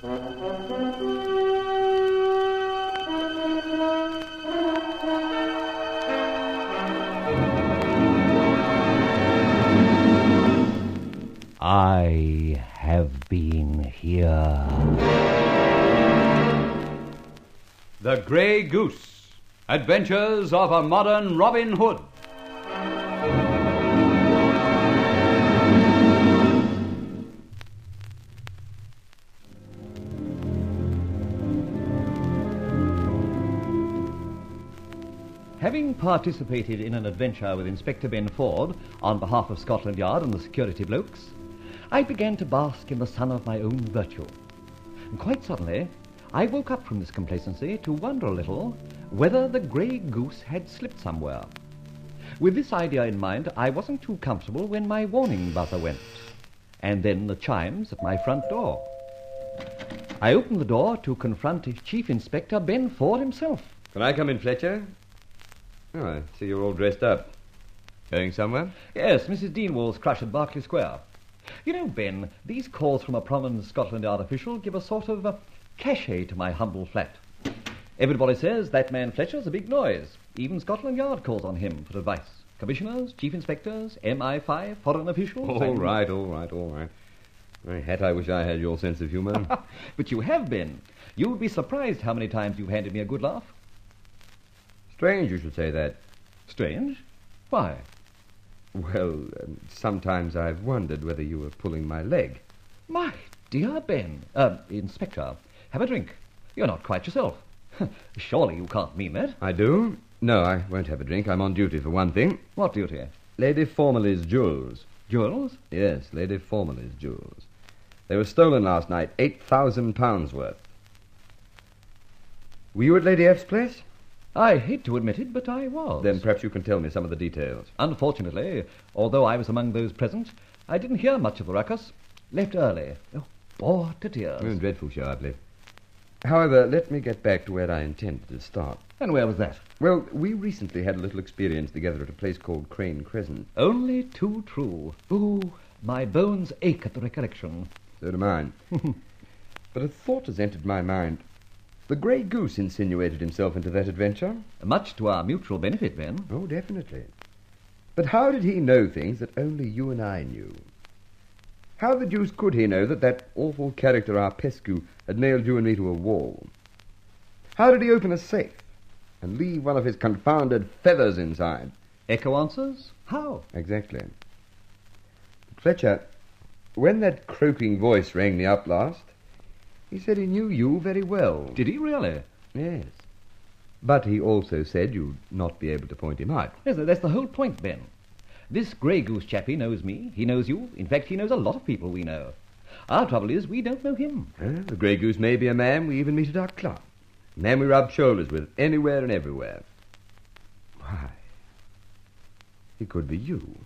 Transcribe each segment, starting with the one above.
I have been here. The Grey Goose Adventures of a Modern Robin Hood. Having participated in an adventure with Inspector Ben Ford on behalf of Scotland Yard and the security blokes, I began to bask in the sun of my own virtue. And quite suddenly, I woke up from this complacency to wonder a little whether the grey goose had slipped somewhere. With this idea in mind, I wasn't too comfortable when my warning buzzer went, and then the chimes at my front door. I opened the door to confront Chief Inspector Ben Ford himself. Can I come in, Fletcher? Oh, I see you're all dressed up. Going somewhere? Yes, Mrs. Deanwall's crush at Berkeley Square. You know, Ben, these calls from a prominent Scotland Yard official give a sort of uh, cachet to my humble flat. Everybody says that man Fletcher's a big noise. Even Scotland Yard calls on him for advice. Commissioners, chief inspectors, MI5, foreign officials. All and- right, all right, all right. My hat, I wish I had your sense of humour. but you have been. You'd be surprised how many times you've handed me a good laugh. Strange you should say that. Strange? Why? Well, um, sometimes I've wondered whether you were pulling my leg. My dear Ben, uh, Inspector, have a drink. You're not quite yourself. Surely you can't mean that. I do? No, I won't have a drink. I'm on duty for one thing. What duty? Lady Formerly's jewels. Jewels? Yes, Lady Formerly's jewels. They were stolen last night, eight thousand pounds worth. Were you at Lady F's place? I hate to admit it, but I was. Then perhaps you can tell me some of the details. Unfortunately, although I was among those present, I didn't hear much of the ruckus. Left early. Oh, bored to tears. Oh, dreadful show, I believe. However, let me get back to where I intended to start. And where was that? Well, we recently had a little experience together at a place called Crane Crescent. Only too true. Ooh, my bones ache at the recollection. So do mine. but a thought has entered my mind. The grey goose insinuated himself into that adventure. Much to our mutual benefit, then. Oh, definitely. But how did he know things that only you and I knew? How the deuce could he know that that awful character Arpescu had nailed you and me to a wall? How did he open a safe and leave one of his confounded feathers inside? Echo answers? How? Exactly. Fletcher, when that croaking voice rang me up last, he said he knew you very well. Did he really? Yes. But he also said you'd not be able to point him out. Yes, that's the whole point, Ben. This grey goose chappie knows me. He knows you. In fact, he knows a lot of people we know. Our trouble is we don't know him. Well, the Grey Goose may be a man we even meet at our club. A man we rub shoulders with anywhere and everywhere. Why? He could be you.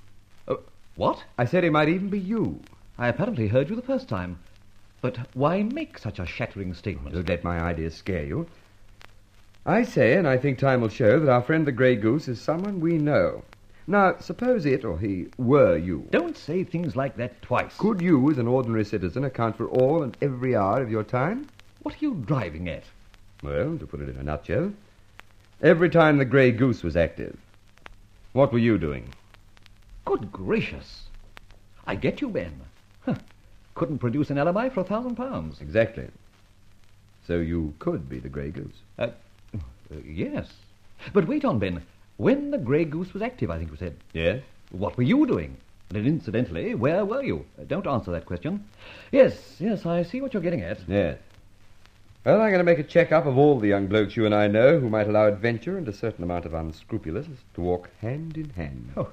Uh, what? I said he might even be you. I apparently heard you the first time. But why make such a shattering statement? Don't let my ideas scare you. I say, and I think time will show, that our friend the Grey Goose is someone we know. Now, suppose it or he were you. Don't say things like that twice. Could you, as an ordinary citizen, account for all and every hour of your time? What are you driving at? Well, to put it in a nutshell, every time the Grey Goose was active, what were you doing? Good gracious. I get you, Ben. Huh. Couldn't produce an alibi for a thousand pounds. Exactly. So you could be the Grey Goose. Uh, uh, yes. But wait on, Ben. When the grey goose was active, I think you said. Yes? What were you doing? And incidentally, where were you? Uh, don't answer that question. Yes, yes, I see what you're getting at. Yes. Well, I'm going to make a check-up of all the young blokes you and I know who might allow adventure and a certain amount of unscrupulousness to walk hand in hand. Oh,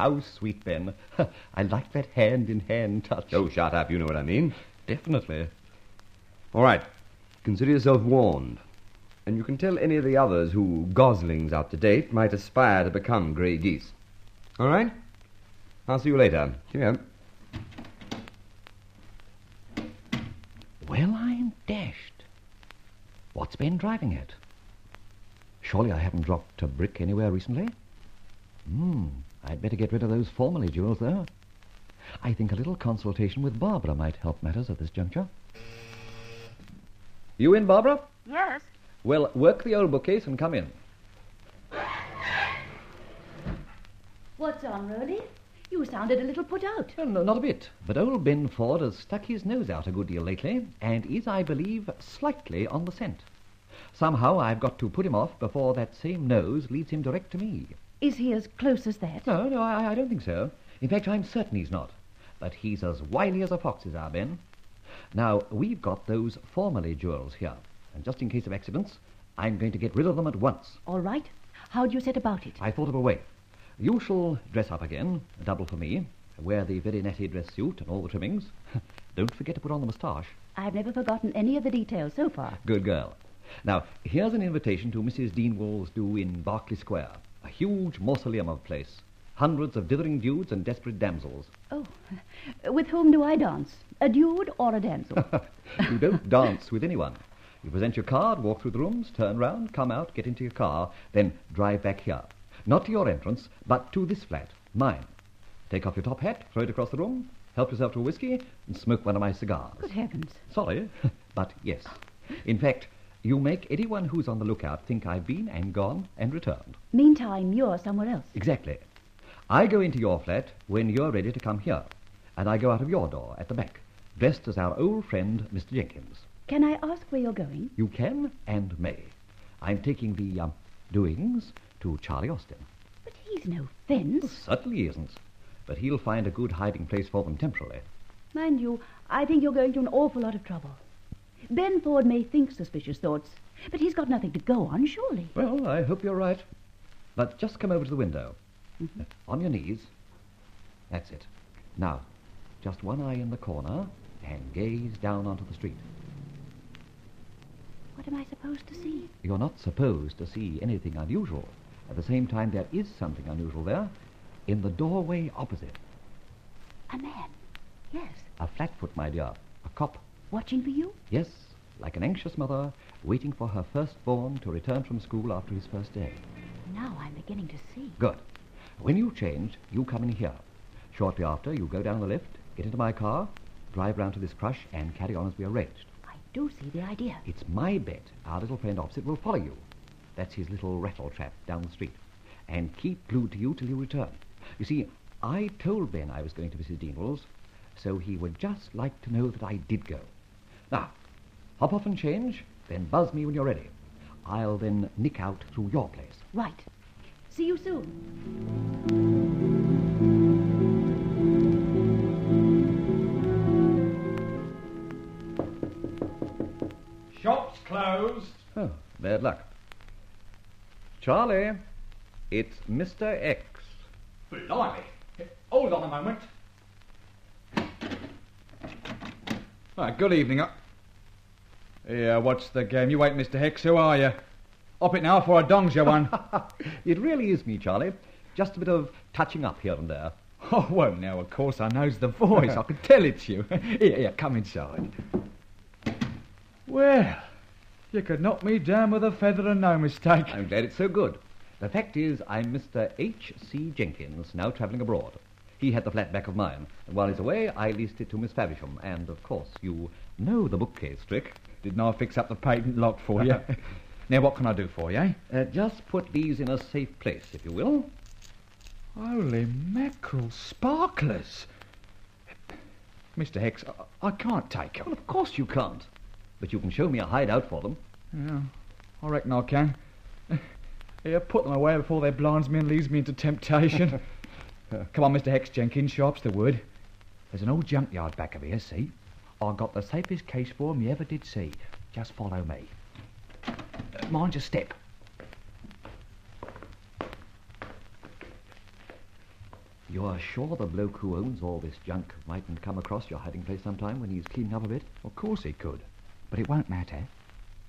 how sweet, Ben. I like that hand-in-hand touch. Oh, shut up. You know what I mean. Definitely. All right. Consider yourself warned. And you can tell any of the others who, goslings out to date, might aspire to become grey geese. All right? I'll see you later. Cheerio. Well, I'm dashed. What's Ben driving at? Surely I haven't dropped a brick anywhere recently. Hmm, I'd better get rid of those formerly jewels, though. I think a little consultation with Barbara might help matters at this juncture. You in, Barbara? Yes. Well, work the old bookcase and come in. What's on, Rowley? You sounded a little put out. Oh, no, not a bit. But old Ben Ford has stuck his nose out a good deal lately, and is, I believe, slightly on the scent. Somehow I've got to put him off before that same nose leads him direct to me. Is he as close as that? No, no, I, I don't think so. In fact, I'm certain he's not. But he's as wily as a fox is our Ben. Now, we've got those formerly jewels here, and just in case of accidents, I'm going to get rid of them at once. All right. How do you set about it? I thought of a way. You shall dress up again, double for me, wear the very natty dress suit and all the trimmings. don't forget to put on the moustache. I've never forgotten any of the details so far. Good girl. Now, here's an invitation to Mrs. Dean Deanwall's do in Berkeley Square, a huge mausoleum of place. Hundreds of dithering dudes and desperate damsels. Oh, with whom do I dance? A dude or a damsel? you don't dance with anyone. You present your card, walk through the rooms, turn round, come out, get into your car, then drive back here. Not to your entrance, but to this flat, mine. Take off your top hat, throw it across the room, help yourself to a whiskey, and smoke one of my cigars. Good heavens. Sorry, but yes. In fact, you make anyone who's on the lookout think I've been and gone and returned. Meantime, you're somewhere else. Exactly. I go into your flat when you're ready to come here, and I go out of your door at the back, dressed as our old friend, Mr. Jenkins. Can I ask where you're going? You can and may. I'm taking the um, doings to Charlie Austin. But he's no fence. Certainly isn't. But he'll find a good hiding place for them temporarily. Mind you, I think you're going to an awful lot of trouble. Ben Ford may think suspicious thoughts, but he's got nothing to go on, surely. Well, I hope you're right. But just come over to the window. Mhm. On your knees. That's it. Now, just one eye in the corner and gaze down onto the street. What am I supposed to see? You're not supposed to see anything unusual. At the same time, there is something unusual there. In the doorway opposite. A man. Yes. A flatfoot, my dear. A cop. Watching for you? Yes, like an anxious mother waiting for her firstborn to return from school after his first day. Now I'm beginning to see. Good. When you change, you come in here. Shortly after, you go down the lift, get into my car, drive round to this crush, and carry on as we arranged. I do see the idea. It's my bet our little friend opposite will follow you. That's his little rattle trap down the street. And keep glued to you till you return. You see, I told Ben I was going to Mrs. Deanwell's, so he would just like to know that I did go. Now, hop off and change, then buzz me when you're ready. I'll then nick out through your place. Right. See you soon. Shop's closed. Oh, bad luck. Charlie, it's Mr. X. Blimey. Hold on a moment. Ah, good evening. Uh, Yeah, what's the game? You wait, Mr. Hicks. Who are you? Up it now for a dongs you one. it really is me, Charlie. Just a bit of touching up here and there. oh, well, now, of course, I knows the voice. I can tell it's you. here, here, come inside. Well, you could knock me down with a feather and no mistake. I'm glad it's so good. The fact is, I'm Mr. H.C. Jenkins, now travelling abroad. He had the flat back of mine, and while he's away, I leased it to Miss Faversham. And, of course, you know the bookcase trick. Didn't I fix up the patent lock for you? now, what can I do for you, eh? Uh, just put these in a safe place, if you will. Holy mackerel, sparklers! Mr. Hicks, I, I can't take Well, 'em. of course you can't. But you can show me a hideout for them. Yeah, I reckon I can. Here, put them away before they blinds me and leads me into temptation. Come on, Mr. Hex Jenkins, sharp's the word. There's an old junkyard back of here, see? I got the safest case for 'em you ever did see. Just follow me. Mind your step. You're sure the bloke who owns all this junk mightn't come across your hiding place sometime when he's cleaning up a bit? Of course he could, but it won't matter.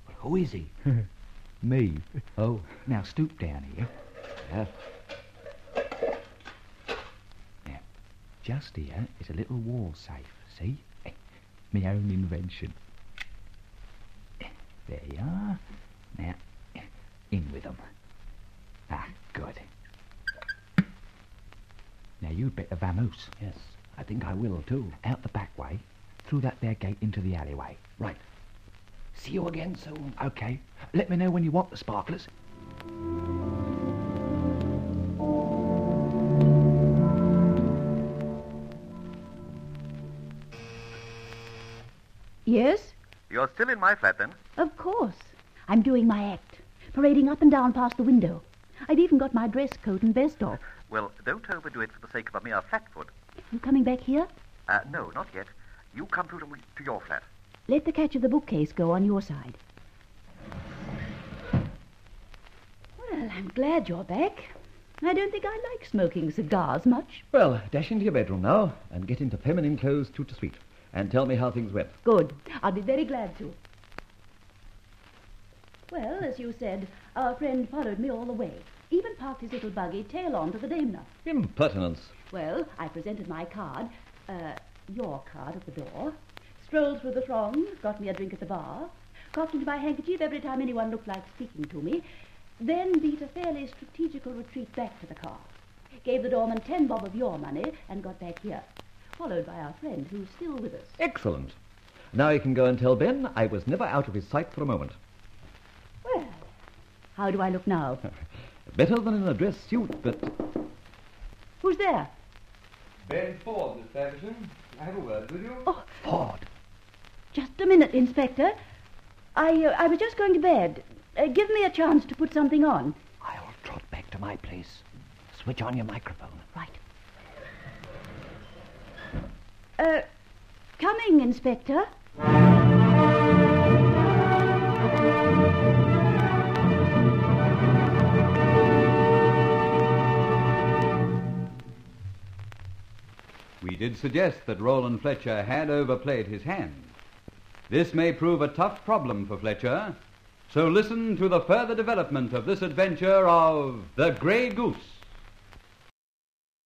But who is he? Me. Oh, Now stoop down here. yeah. Now, just here is a little wall safe, see? Me own invention. Eh, There you are. Now, in with them. Ah, good. Now you'd better vamoose. Yes, I think I will too. Out the back way, through that there gate into the alleyway. Right. See you again soon. Okay. Let me know when you want the sparklers. You're still in my flat, then? of course. I'm doing my act, parading up and down past the window. I've even got my dress coat and vest off. Well, don't overdo it for the sake of a mere flatfoot. You coming back here? Uh, no, not yet. You come through to, to your flat. Let the catch of the bookcase go on your side. Well, I'm glad you're back. I don't think I like smoking cigars much. Well, dash into your bedroom now and get into feminine clothes tout de suite. And tell me how things went. Good. I'll be very glad to. Well, as you said, our friend followed me all the way. Even parked his little buggy tail on to the Daimler. Impertinence. Well, I presented my card, uh, your card at the door, strolled through the throng, got me a drink at the bar, coughed into my handkerchief every time anyone looked like speaking to me, then beat a fairly strategical retreat back to the car, gave the doorman ten bob of your money, and got back here, followed by our friend who's still with us. Excellent. Now you can go and tell Ben I was never out of his sight for a moment. Well, how do I look now? Better than in a dress suit, but Who's there? Ben Ford, Miss Faversham. I have a word with you. Oh, Ford. just a minute, Inspector. I, uh, I was just going to bed. Uh, give me a chance to put something on. I'll trot back to my place. Switch on your microphone. Right. Uh, coming, Inspector. We did suggest that Rolland Fletcher had overplayed his hand. This may prove a tough problem for Fletcher, so listen to the further development of this adventure of The Grey Goose.